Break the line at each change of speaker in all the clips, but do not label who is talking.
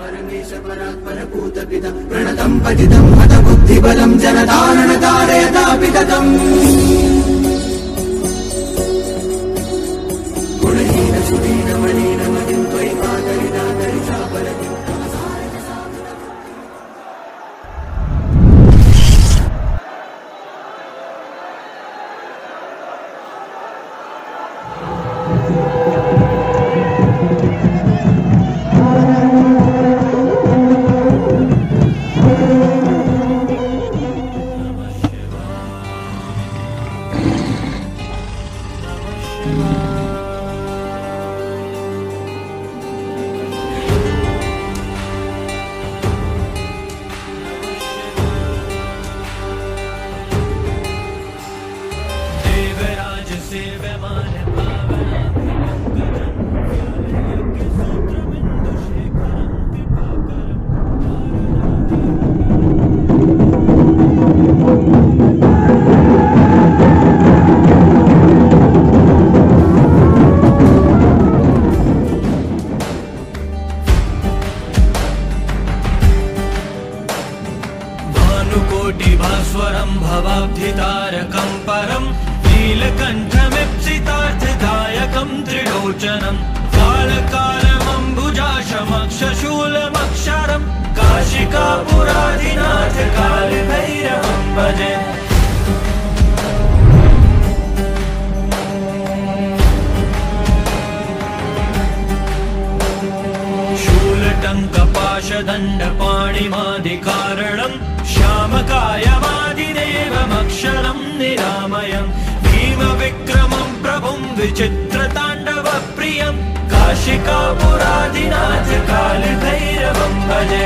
परमेश परात्मभूतपिदम् प्रणतम् पतितम् मदबुद्धिपदम् जनदान तारयतापि ततम्
Save him, त्रिलोचनम् कालकालमम्बुजाशमक्षशूलमक्षरम् काशिकापुराधिनाथ कालभैरवम् भजे। शूलटङ्कपाशदण्डपाणिमादिकारणम् श्यामकायमादिदेवमक्षरम् निरामयम् भीमविक्रमम् प्रभुम् विचित्रताण्डवप्रियम् काशिकापुराधिनाथ कालभैरवम् भजे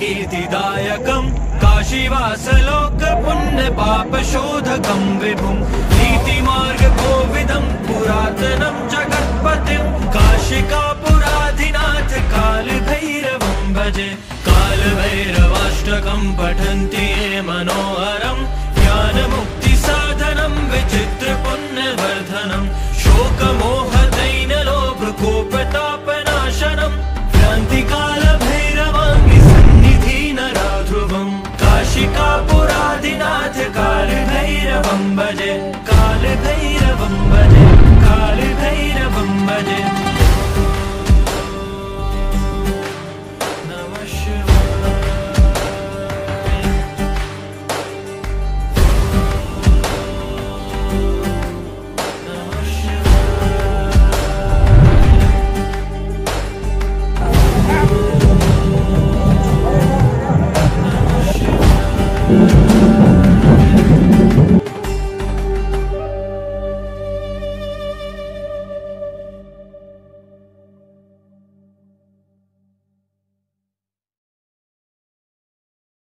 कीर्तिदायकं काशीवासलोकपुण्यपापशोधकं विभुं नीतिमार्गकोविदं पुरातनं पुराधिनाथ काल कालभैरवं भजे। कालभैरवाष्टकं पठन्ति